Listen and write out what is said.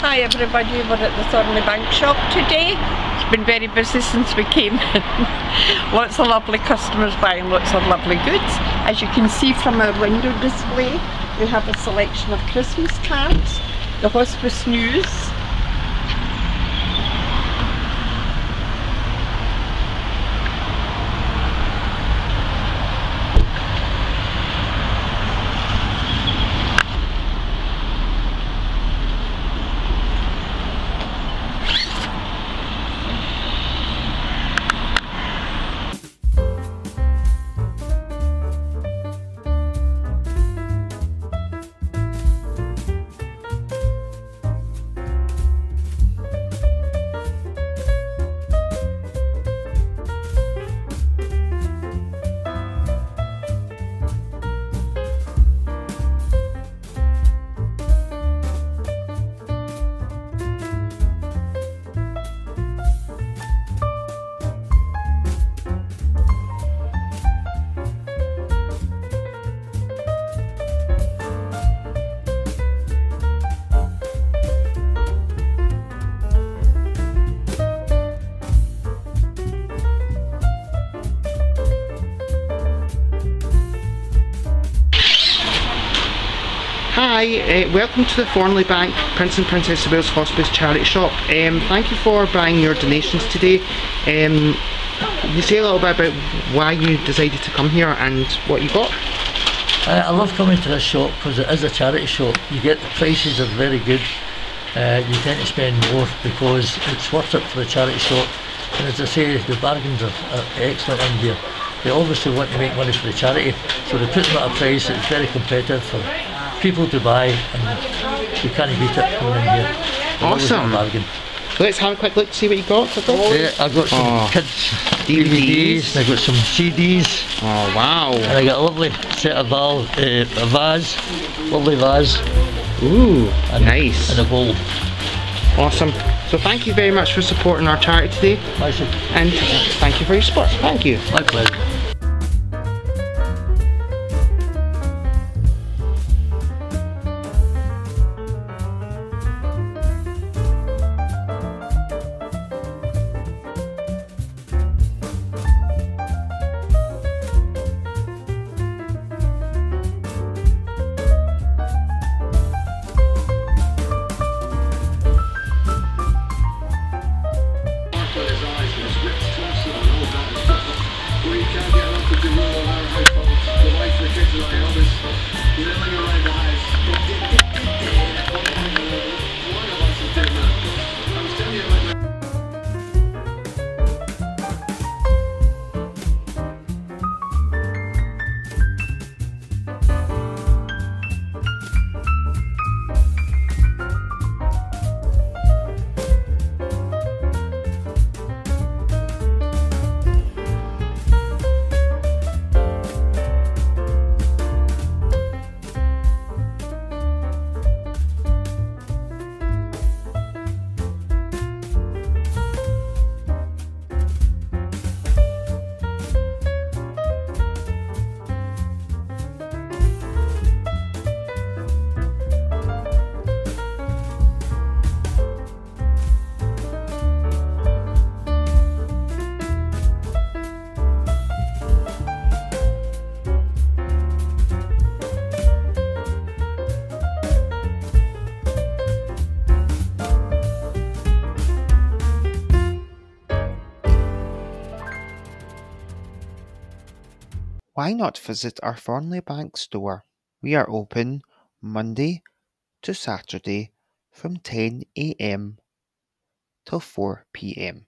Hi everybody, we're at the Thornliebank shop today. It's been very busy since we came in. lots of lovely customers buying lots of lovely goods. As you can see from our window display, we have a selection of Christmas cards, the hospice news, Hi, uh, welcome to the Thornliebank Prince and Princess of Wales Hospice charity shop. Um, thank you for buying your donations today. Um, you say a little bit about why you decided to come here and what you got? Uh, I love coming to this shop because it is a charity shop. You get the prices are very good. Uh, you tend to spend more because it's worth it for the charity shop. And as I say, the bargains are, are excellent in here. They obviously want to make money for the charity, so they put them at a price that's very competitive for people to buy, and you can't beat it coming in here. Awesome. bargain. Let's have a quick look to see what you got. Yeah, I've got some Oh. kids DVDs. DVDs, and I've got some CDs, Oh wow. and I got a lovely set of val, uh, a vase, lovely vase, Ooh, and, nice. and a bowl. Awesome. So thank you very much for supporting our charity today said, and thank you for your support. Thank you. my pleasure. Why not visit our Thornliebank store? We are open Monday to Saturday from 10 a.m. till 4 p.m.